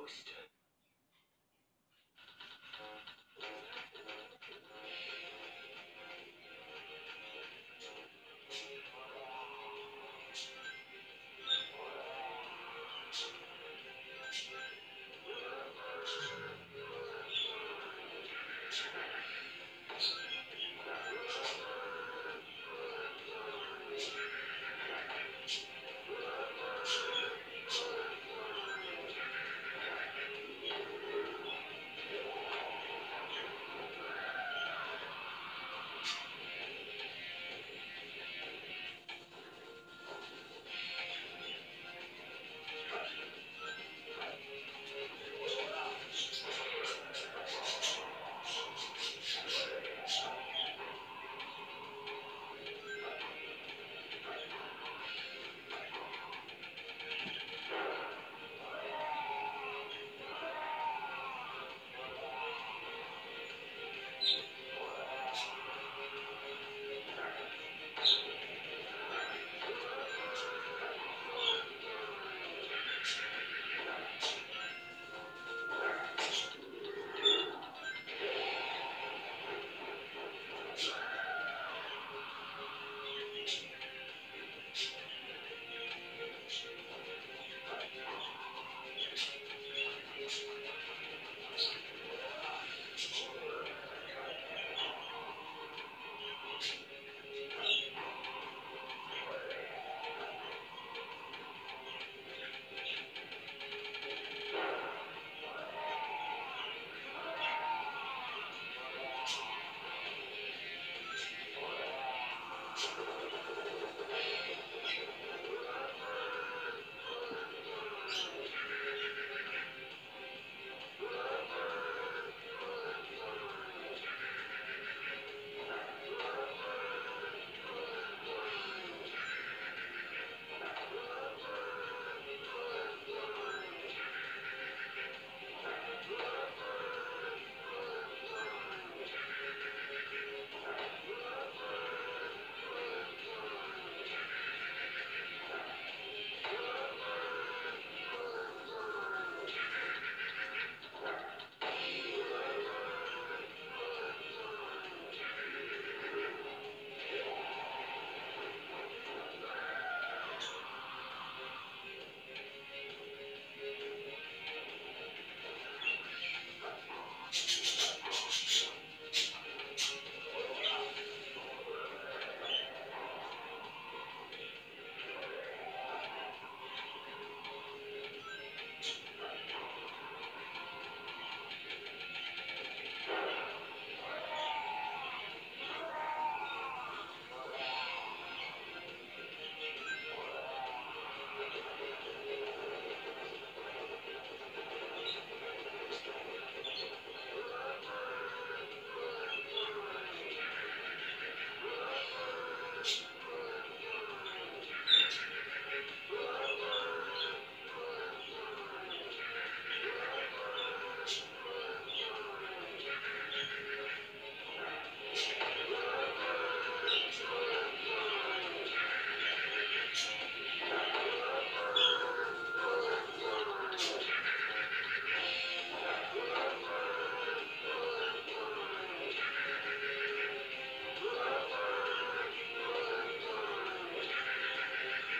ghost.